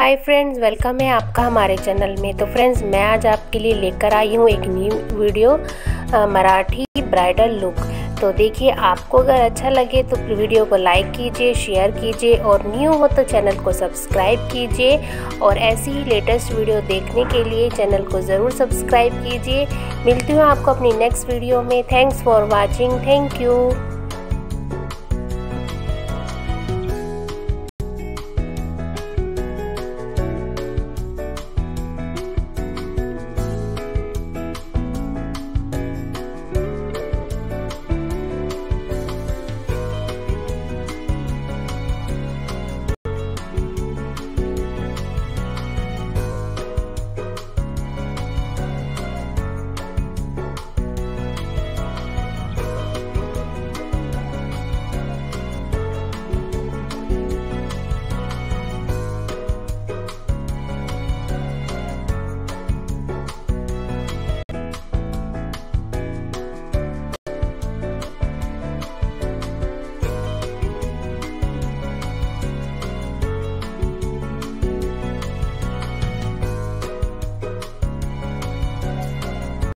Hi friends welcome है आपका हमारे चैनल में। तो फ्रेंड्स मैं आज आपके लिए लेकर आई हूँ एक new video Marathi bridal look तो देखिए, आपको अगर अच्छा लगे तो वीडियो को लाइक कीजिए शेयर कीजिए और न्यू हो तो चैनल को सब्सक्राइब कीजिए। और ऐसी ही लेटेस्ट वीडियो देखने के लिए चैनल को ज़रूर सब्सक्राइब कीजिए। मिलती हूँ आपको अपनी नेक्स्ट वीडियो में। Thanks for watching thank you